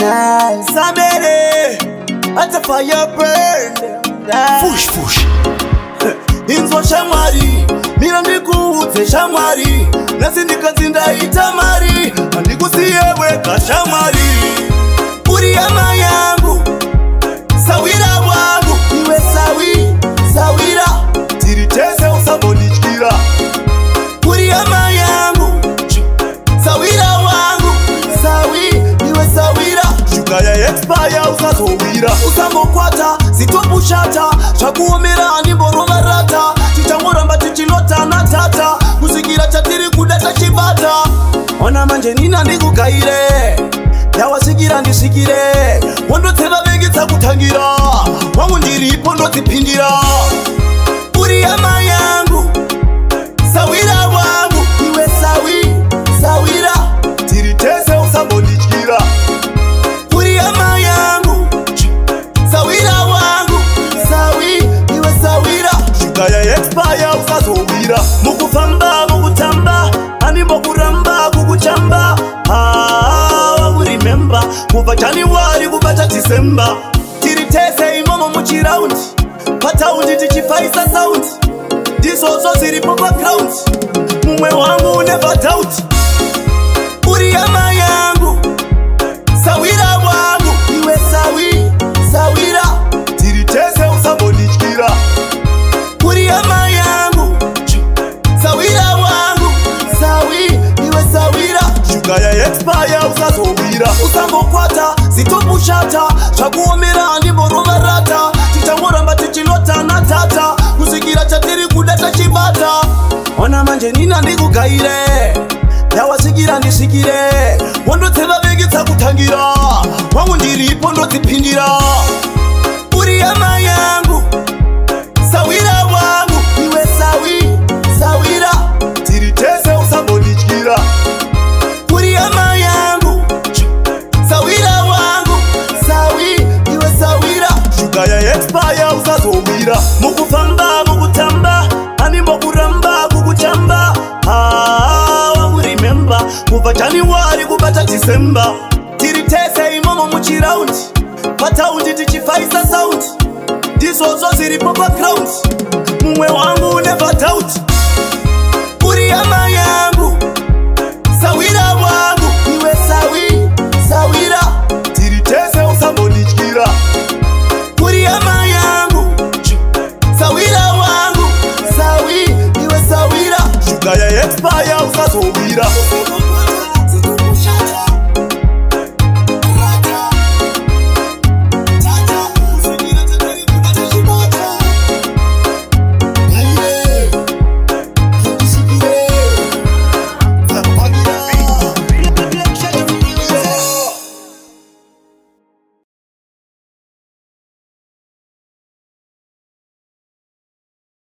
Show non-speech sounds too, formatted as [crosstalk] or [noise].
nice. I'm in it. At the fire burn. Push, push. [laughs] Inzwa shamari. Mirandi kuze shamari. Nasindika zindaita mari. Andiku siyewe ka shamari. zvibaya usazowira usambokwata zitombushata zvakuomera hanimborovarata tichangoramba tichinotanatata kusvikira chatiri kuda tachibata ona manje nina ndikugaire yawasvikira ndisvikire wondotseva vengi dzakutangira wangu ndiripo ndodzipindira uriyama paya usazowira mukufamba mukutamba ani mokuramba kukuchamba aa urimemba kubva janiwari kubata dhisemba tiri tese imomo muchiraundi pataundi tichifaisa saundi ndizozo ziripo pakraundi mumwe wangu unevadhaudi uri yama yangu sawira ukaya expaya usazobira usangokwata zitomushata zvakuomera handimborovarata tichangoramba tichinotanatata kusvikira chatiri kuda tachibata ona manje nina ndikugaire yawasvikira ndisvikire wondotsea expaya uzazobira mukupfamba mukutamba ani mokuramba kukuchamba aurimemba ah, kubva janiwari kubata dhisemba tiri tese imomo muchiraundi pataundi tichifaisa saundi ndizvozvo ziripo pagraundi mumwe wangu nevadhauti